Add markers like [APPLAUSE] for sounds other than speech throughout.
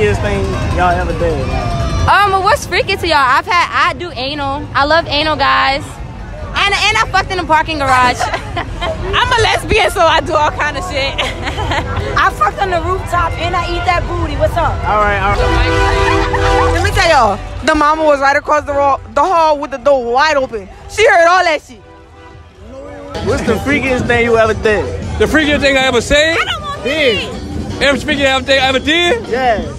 freakiest thing y'all ever did? Um, what's freaky to y'all? I've had, I do anal. I love anal guys. And, and I fucked in the parking garage. [LAUGHS] [LAUGHS] I'm a lesbian, so I do all kind of shit. [LAUGHS] I fucked on the rooftop and I eat that booty. What's up? All right, all right. Let me tell y'all, the mama was right across the, ro- the hall with the door wide open. She heard all that shit. What's the freakiest thing you ever did? The freakiest thing I ever said? Did? Every freakiest thing I ever did? Yeah.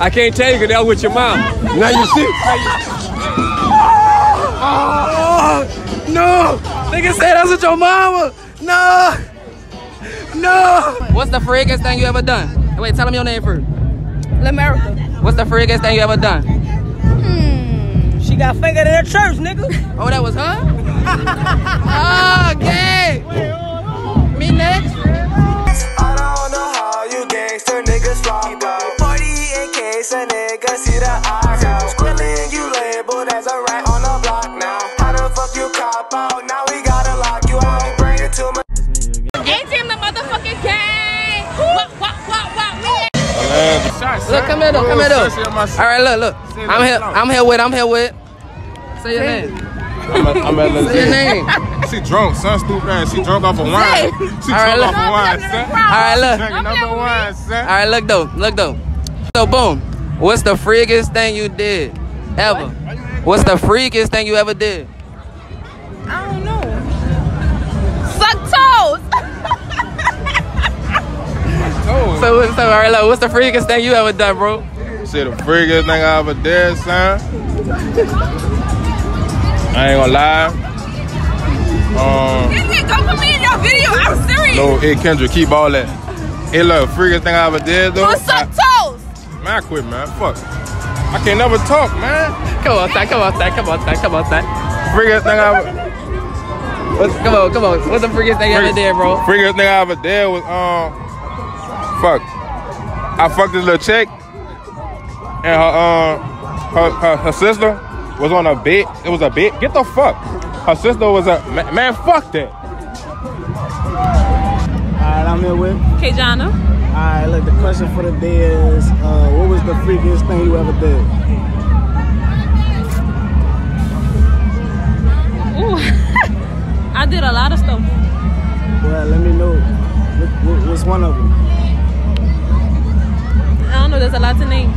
I can't tell you because that was with your mom. Now you see. Oh, no. Nigga said that's with your mama. No. No. What's the freakiest thing you ever done? Wait, tell him your name first. America. What's the freakiest thing you ever done? Hmm. She got fingered in the church, nigga. Oh, that was her? [LAUGHS] oh, okay. Me next? A nigga see the eyes out. Squilling you labeled as a rat on the block now. How the fuck you cop out? Now we gotta lock you out. Bring it to my. ATM the motherfucking gang. What, what, what, what? We Look, come here, though. Come here, though. All right, look, look. I'm here. I'm here with. I'm here with. Say your name. I'm at, I'm at Say your name. She drunk, son. Stupid ass. She drunk off of wine. She drunk look. off of wine, son. All right, look. Number one, son. All right, look though. Look though. So boom. What's the freakiest thing you did ever? What's the freakiest thing you ever did? I don't know. Suck toes. So, so all right, look. What's the freakiest thing you ever done, bro? Shit, the freakiest thing I ever did, son. I ain't gonna lie. Um, Nigga, don't put me in your video. I'm serious. no, hey Kendra, keep all that. Hey, look, freakiest thing I ever did though. Go suck toes. Man, I quit, man. Fuck. I can't never talk, man. Come on, son. Come on, son. Come on, son. Come on, son. Freakiest thing I ever. What's, come on, come on. What's the freakiest thing you ever did, bro? Freakiest thing I ever did was um, fuck. I fucked this little chick, and her um, her, her, her sister was on a bed. It was a bed. Get the fuck. Her sister was a man. man fuck that. Alright, I'm here with. Kajana. Alright, look, the question for the day is uh, what was the freakiest thing you ever did? Ooh. [LAUGHS] I did a lot of stuff. Well, let me know. What, what, what's one of them? I don't know. There's a lot to name.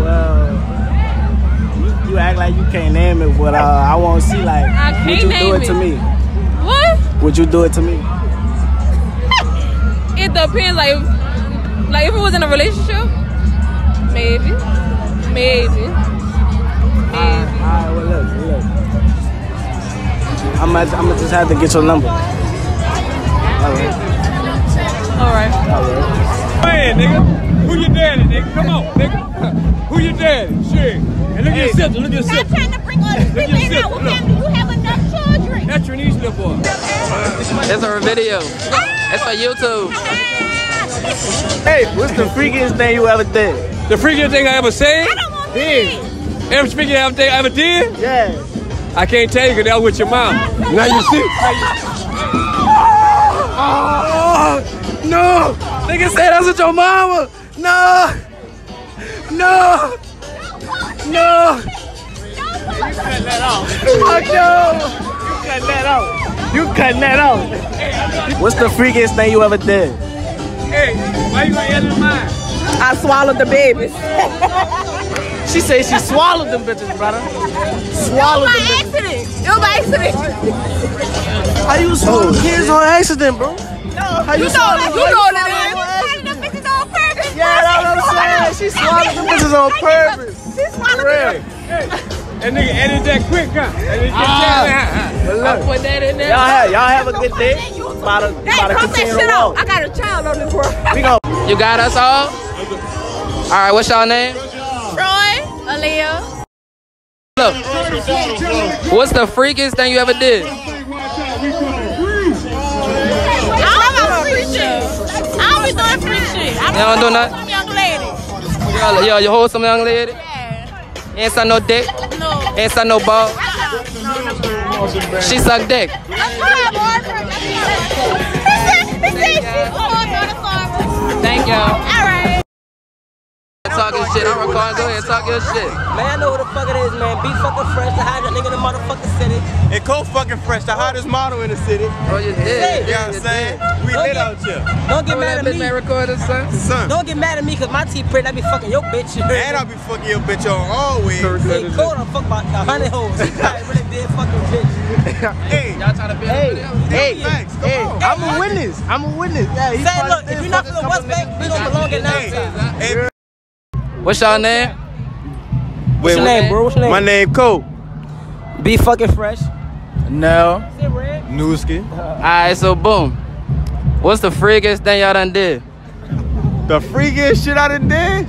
Well, you, you act like you can't name it, but uh, I want to see like, I would you do name it to me? What? Would you do it to me? [LAUGHS] It depends. Like, like if it was in a relationship, maybe, maybe, maybe. Alright, well look, look. I'm gonna, I'm gonna just have to get your number. Alright. All right. Alright. Man, nigga. Who your daddy, nigga? Come on, nigga. Who your daddy? Shit. And look at your sister. Look at your Stop sister. trying to bring all these people in our family. You have video. It's for YouTube. Hey, what's the freakiest thing you ever did? The freakiest thing I ever said? I don't want Did? Every freakiest thing I ever did? Yeah. I can't tell you because that was with your mom. Now you see. Oh, no. Nigga said that's with your mama. No. No. No. Fuck no. Cut that out. You cutting that out. What's the freakiest thing you ever did? Hey, why you gonna yell at mine? I swallowed the babies. [LAUGHS] She said she swallowed them bitches, brother. Swallowed them bitches. accident. It was by accident. How you swallow kids on accident, bro? How you, swallow You know what it is. them bitches on purpose. Yeah, that's what I'm saying. She swallowed them bitches on purpose. She swallowed Real. That nigga edited that quick, huh? That nigga Ah. But look, Put that in there. y'all have, y'all have a good day. About to, Hey, about to continue that shit out. I got a child on this world. We gon' You got us all? All right, what's y'all name? Troy, Aaliyah. Look. What's the freakiest thing you ever did? I don't do freak shit. I don't be doing freak shit. I You don't do nothing? Some young lady. Yo, yo, you hold some young lady? Suck no dick? No. Suck no ball? She suck dick. Thank y'all. All right. Talking shit. I'm recording. Go ahead, talk your shit. Man, I know who the fuck it is, man. Be fucking fresh, the hottest nigga in the motherfucking city. And Cole fucking fresh, the hottest model in the city. Oh, you did. You know what I'm saying? We Don't lit get- out here. Don't get Oh, mad at me. man recorded, son. Son. Don't get mad at me because my teeth pretty. I be fucking your bitch. [LAUGHS] And I'll be fucking your bitch on always. Hey, Cole done fuck about a hundred hoes. He probably really did fucking bitch. [LAUGHS] Hey, Y'all trying to build hey, hey, facts. Come Hey, on. I'm a witness. I'm a witness. Yeah, he Say, look, if you're not from the couple West Bank, we don't belong in Hey, that hey, What's your name? What's your name, bro? What's your name? My name Cole. Be fucking fresh. No. Is it? Newski. Alright, so boom. What's the freakiest thing y'all done did? The freakiest shit I done did?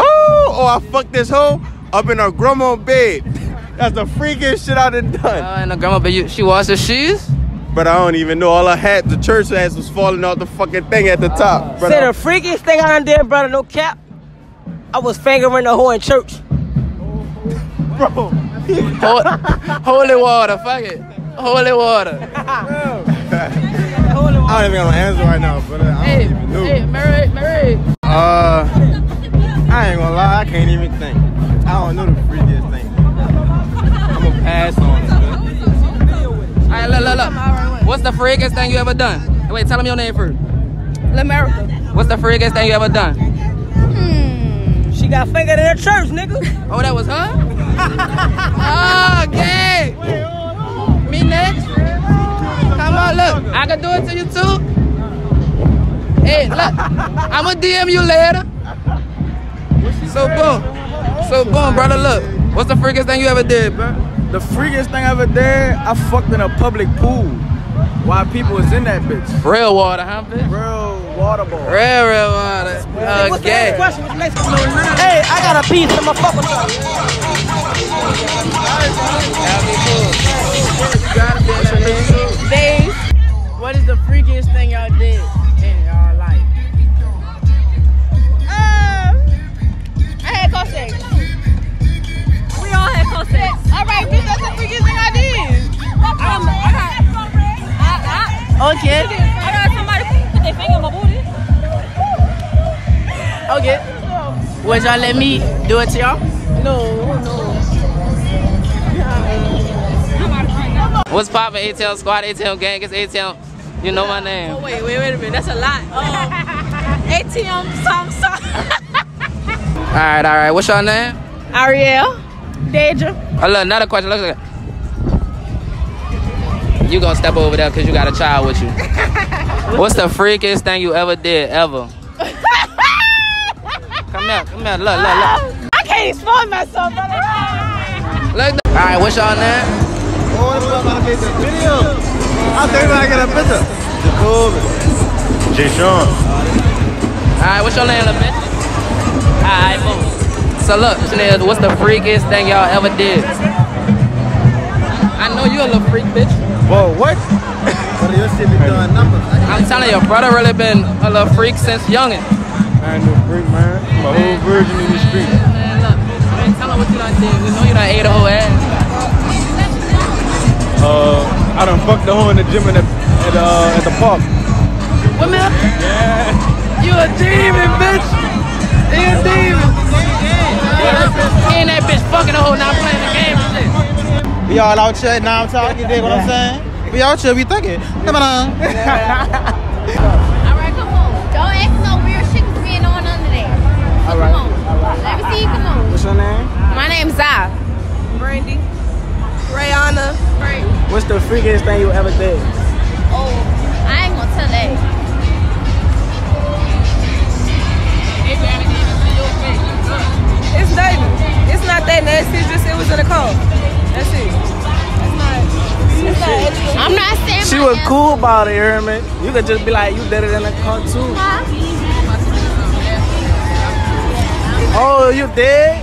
Oh, oh, I fucked this hoe up in her grandma bed. That's the freakiest shit I done done. Uh, and the grandma, but you, she washed her shoes? But I don't even know. All her hat, the church hats was falling off the fucking thing at the top. But Say the freakiest thing I done did, brother, no cap. I was fingering the hoe in church. bro, Holy water, fuck it. Holy water. [LAUGHS] I don't even got my answer right now, but uh, I don't Hey, even know. hey, Mary, Mary. Uh, I ain't gonna lie, I can't even think. I don't know the freakiest thing. I'm gonna pass on it. Alright, look, look, look. What's the freakiest thing you ever done? Wait, tell him your name first. America. What's the freakiest thing you ever done? She got fingered in the church, nigga. Oh, that was her? oh, [LAUGHS] okay. Me next? Come on, look. I can do it to you too. Hey, look. I'm gonna DM you later. So boom. So boom, brother, look. What's the freakiest thing you ever did, bro? The freakiest thing I ever did, I fucked in a public pool while people was in that bitch. Real water, huh, bitch? Real water ball. Real, real water. Uh, What's the next question? What's the next question? Hey, I got a piece. I'm a fuck with you. Dave, what is the freakiest thing y'all did Would y'all let me do it to y'all? No, no. What's poppin'? ATM Squad, ATM Gang, it's ATM. You know my name. Oh, Wait, wait, wait a minute. That's a lot. Um, ATM song [LAUGHS] song. Alright, alright. What's your name? Ariel. Deja. Oh, look, another question. Look, look. You gonna step over there because you got a child with you. [LAUGHS] What's the freakiest thing you ever did, ever? Come here, come here. Look, look, look. I can't explain myself, brother. Look. All right, what's your name? Oh, I'm about to get the video. I think I get a picture. Jacob. Jay Sean. All right, what's your name, little bitch? All right, boom. So look, Chanel, what's the freakiest thing y'all ever did? I know you a little freak, bitch. Whoa, what? But your shit be doing numbers. I'm telling you, brother really been a little freak since youngin'. I ain't no freak, man. I'm a whole virgin in the street. Man, look, man, tell him what you done did. We know you done ate a whole ass. Uh, I done fucked the hoe in the gym at, at, uh, at the park. What man? Yeah. You a demon, bitch. You a demon. He and that bitch fucking the whole not playing the game and shit. We all out here, now I'm talking, you dig what I'm saying? We out here, we thinking. Come on. All [LAUGHS] All right, Come on. Let me see you. Come on. What's your name? My name's Zai. Brandy. Rayana. What's the freakiest thing you ever did? Oh, I ain't gonna tell that. It's David. It's not that nasty. It's just it was in a car. That's it. It's not. It's not. I'm not saying She was cool about it, you hear me? You could just be like, you did it in the car too. Oh, you did?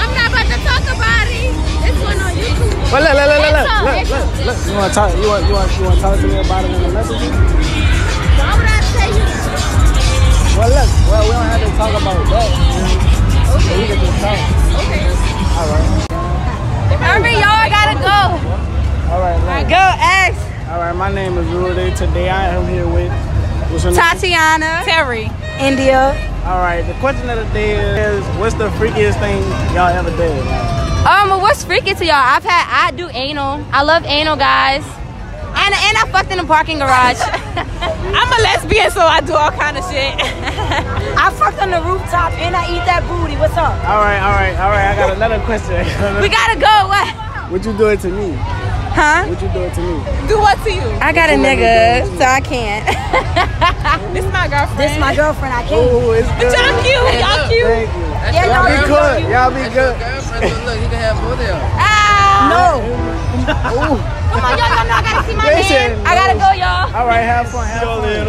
I'm not about to talk about it. This one on YouTube. Well, look, look, look, look, Extra, look, extra. look, look. You want to talk? You want, you want, you want to talk to me about it in the message? Why would I tell you? Well, look, well, we don't have to talk about that. Okay. We can just talk. Okay. All right. Hurry, y'all gotta go. All right. Look. Go ask. All right. My name is Rudy. Today I am here with. What's your name? Tatiana. Terry. India. All right, the question of the day is, what's the freakiest thing y'all ever did? Um, well, what's freaky to y'all? I've had I do anal. I love anal guys. And and I fucked in a parking garage. [LAUGHS] I'm a lesbian, so I do all kind of shit. [LAUGHS] I fucked on the rooftop and I eat that booty. What's up? All right, all right, all right. I got another question. we gotta go. What? What you doing to me? Huh? What you doing to me? Do what to you? I got a What you let nigga, so I can't. [LAUGHS] this is my girlfriend. This is my girlfriend. I can't. Oh, it's But y'all cute. Y'all cute. Thank you. Yeah, Y'all be y'all good. Y'all be good. Girlfriend, so look, he can have both of y'all. [LAUGHS] Ah! No. Come on, y'all, y'all know I gotta see my They man. said I gotta go, y'all. All right, have fun. Have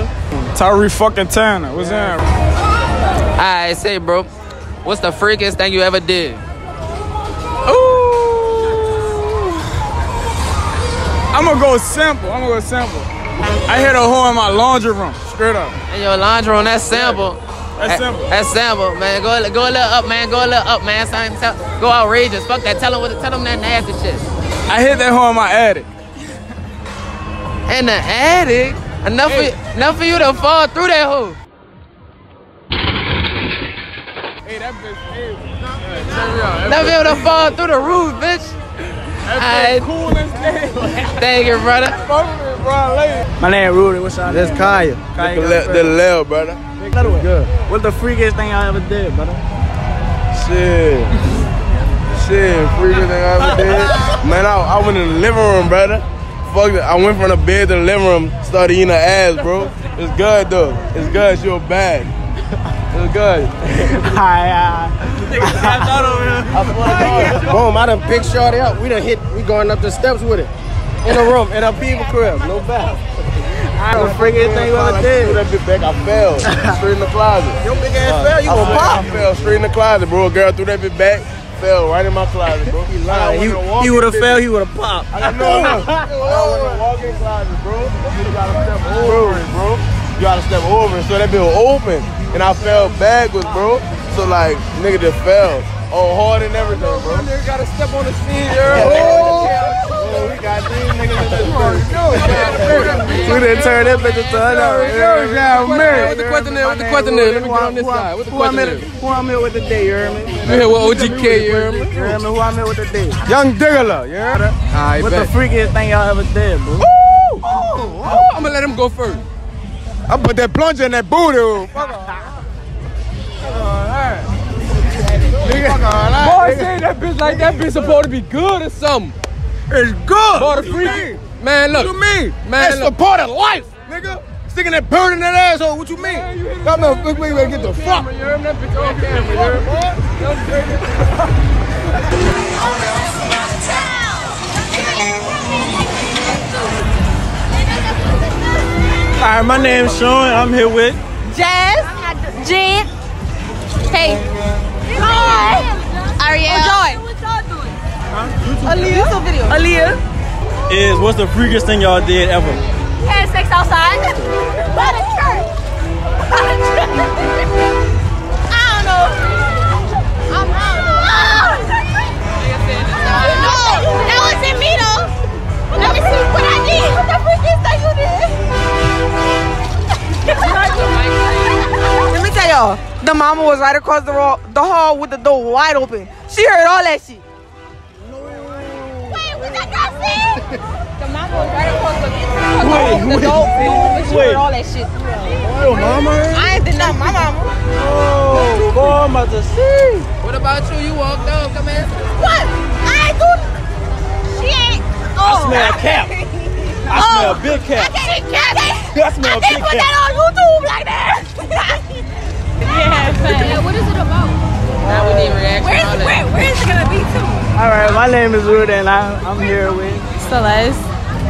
fun. Tyree fucking Tanner. What's that? I say, bro, what's the freakiest thing you ever did? I'm gonna go simple. I'm gonna go simple. I hit a hole in my laundry room. Straight up. In your laundry room, that's simple. That's simple. That's simple, man. Go, go a little up, man. Go a little up, man. Sign, tell, go outrageous. Fuck that. Tell them what. Tell them that nasty shit. I hit that hole in my attic. In the attic, enough Hey. for enough for you to fall through that hole. Hey, that bitch. Hey, Enough for you to fall through the roof, bitch. That Aight. bitch uh, cool as hell. Thank you, brother. Fuck with me, bro. Later. My name Rudy. What's y'all That's? Kaya. Kaya the, got le- the Lil, brother. Another one. Good. What's the freakiest thing y'all ever did, brother? Shit. Shit, freaking thing I ever did. Man, I, I went in the living room, brother. Fuck it. I went from the bed to the living room, started eating her ass, bro. It's good, though. It's good. She was bad. It's good. [LAUGHS] Hi, uh, [LAUGHS] Boom, I done picked Shorty up. We done hit, we going up the steps with it. In the room, in a people crib, no bad. the freakiest thing you ever I did? threw that bitch back. I fell straight in the closet. Your big ass fell, you I gonna fell- pop. I fell straight in the closet, bro. A girl threw that bitch back, fell right in my closet, bro. He He, he would have fell, he would have popped. I know, no. I went to walk-in closet, bro. You gotta step over it, bro. You gotta step over it. So that bitch was open, and I fell backwards, bro. So like, nigga just fell. Oh, hard and everything, bro. Nigga gotta step on the scene, Oh, we got these niggas in this We done turned that bitch into another. Yeah, man. What the question is? What the question is? Let me get on this side. What the Who I'm question here, is? who I'm here with today, you hear me? You here with OGK, you hear me? You hear me? Who I'm here with today? Young Diggler, you heard it? Alright, What's the freakiest thing y'all ever did, bro? I'm gonna let him go first. I put that plunger in that booty. Fuck all that. Boy, say that bitch like that bitch supposed to be good or something. It's good. Boy, the freaky. Man, look. What you mean? Man, That's look. the part of life, nigga. Sticking that bird in that asshole. What you mean? Come on, big way to get the fuck. You heard me? That bitch on camera, you [LAUGHS] heard? All right, my name's Sean. I'm here with. Jazz, Jen, hey, Ariel, oh, Joy. Aaliyah. YouTube video. Aaliyah. Is what's the freakiest thing y'all did ever? Had sex outside. The mama was right across the, ro- the hall with the door wide open. She heard all that shit. Wait, what that girl said? The mama was right across the Wait, the wait, door. But she wait. heard all that shit. Oh, mama. I ain't did not my mama. Oh, boy, I'm about to see. What about you? You walked up. Come here. What? I ain't do. She ain't. Oh. I Oh. smell cap. [LAUGHS] I smell oh, big cap. I can't, I can't, [LAUGHS] I smell I can't big put cap. that on YouTube like that. [LAUGHS] yeah, what is it about? Now we need reaction. Where's all where, where is it gonna be too? All right, my name is Rudy, and I, I'm here with. Celeste.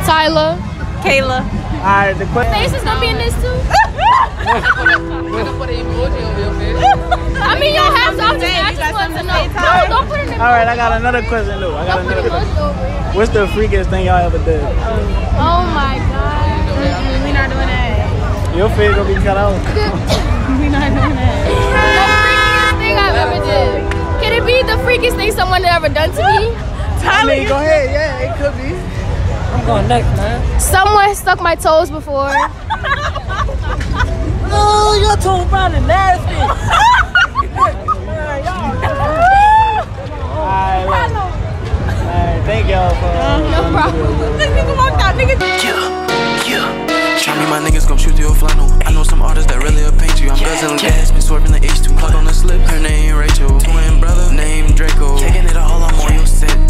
Tyler. Kayla. All right, the question. Face is [LAUGHS] gonna be in this too. We can put an emoji over your face. I mean, you don't have to. I'm just, I just got want to know. No, don't put it in. All right, I got another question, though. I got Don't another question. emoji over it. What's the freakiest thing y'all ever did? Oh my god. We not doing that. Your face gonna be cut out. [LAUGHS] We not doing that. The freakiest thing I've ever did. Can it be the freakiest thing someone ever done to me? I mean, go ahead. Yeah, it could be. I'm going next, man. Someone stuck my toes before. [LAUGHS] Oh, your tone brown and nasty. [LAUGHS] Alright, look. Thank y'all for. No problem. This nigga walked out, nigga. Try me, my niggas gon' shoot through a flannel. I know some artists that really will paint you. I'm guzzling gas, been swerving the H2. Plug on the slip, her name Rachel. Twin brother, name Draco. Taking it all, I'm on your set.